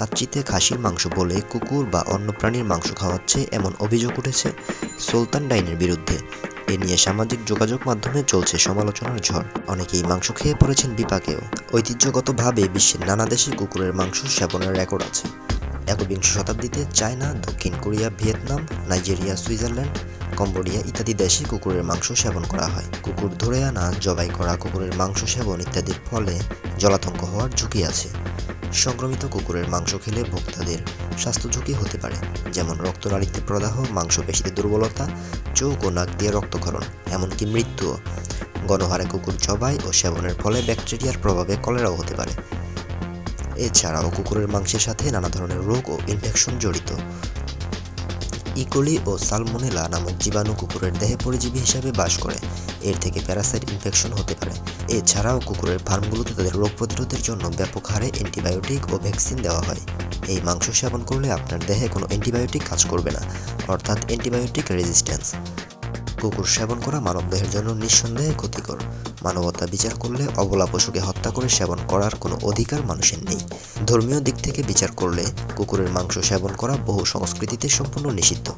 কাচ্চিতে খাসির মাংস বলে কুকুর বা অন্য প্রাণীর মাংস খাওয়াচ্ছে এমন অভিযোগ উঠেছে সুলতান ডাইনের বিরুদ্ধে। এ নিয়ে সামাজিক যোগাযোগ মাধ্যমে চলছে সমালোচনার ঝড়। অনেকেই মাংস খেয়ে পড়েছেন বিপাকেও। ঐতিহ্যগতভাবে বিশ্বের নানা দেশে কুকুরের মাংস সেবনের রেকর্ড আছে। একবিংশ শতাব্দীতে চায়না, দক্ষিণ Korea, Vietnam, Nigeria, Switzerland, Cambodia ইত্যাদি দেশে কুকুরের মাংস সেবন করা হয়। কুকুর ধরে আনা, জবাই করা, কুকুরের মাংস সেবন ইত্যাদির ফলে জলাতঙ্ক হওয়ার ঝুঁকি আছে। সংক্রমিত কুকুরের মাংস খেলে ভোক্তাদের স্বাস্থ্য ঝুঁকি হতে পারে, যেমন রক্তনালীতে প্রদাহ, মাংসপেশিতে দুর্বলতা, চোখ ও নাক দিয়ে রক্তক্ষরণ, এমনকি মৃত্যুও গণহারে কুকুর জবাই ও সেবনের ফলে ব্যাকটেরিয়ার প্রভাবে কলেরাও হতে পারে। এছাড়াও কুকুরের মাংসের সাথে নানা ধরনের রোগ ও ইনফেকশন জড়িত। ইকোলি ও সালমোনেলা নামক জীবাণু কুকুরের দেহে পরিজীবী হিসাবে বাস করে। এর থেকে প্যারাসাইট ইনফেকশন হতে পারে। এছাড়াও কুকুরের ফার্মগুলোতে তাদের রোগ প্রতিরোধের জন্য ব্যাপক হারে অ্যান্টিবায়োটিক ও ভ্যাকসিন দেওয়া হয়। এই মাংস সেবন করলে আপনার দেহে কোনো অ্যান্টিবায়োটিক কাজ করবে না, অর্থাৎ অ্যান্টিবায়োটিক রেজিস্ট্যান্স। কুকুর সেবন করা মানবদেহের জন্য নিঃসন্দেহে ক্ষতিকর। মানবতা বিচার করলে অবলা পশুকে হত্যা করে সেবন করার কোনো অধিকার মানুষের নেই। ধর্মীয় দিক থেকে বিচার করলে কুকুরের মাংস সেবন করা বহু সংস্কৃতিতে সম্পূর্ণ নিষিদ্ধ।